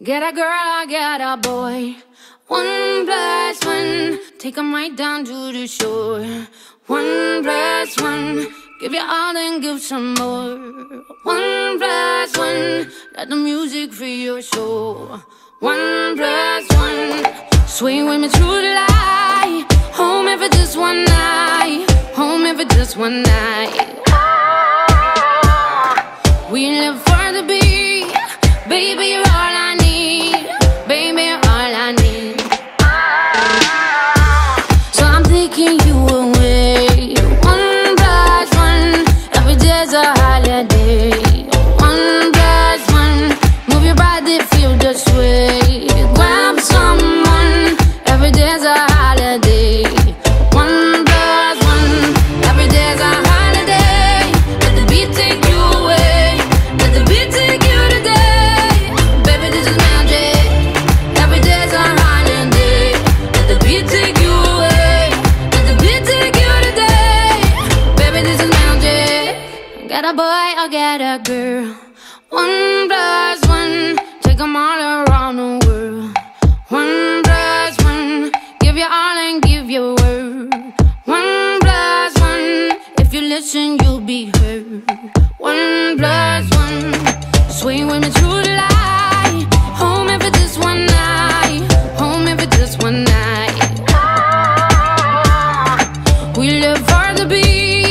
Get a girl, I get a boy. One plus one, take 'em right down to the shore. One plus one, give you all and give some more. One plus one, let the music free your soul. One plus one, swing with me through the light. Home it's just one night. Home it's just one night. Feel sway. Grab someone, every day's a holiday. One plus one, every day's a holiday. Let the beat take you away. Let the beat take you today. Baby, this is magic. Every day's a holiday. Let the beat take you away. Let the beat take you today. Baby, this is magic. Get a boy or get a girl. One plus touch you'll be hurt One plus one Swing with me through the light. Home for this one night Home for just one night. We live for the beat.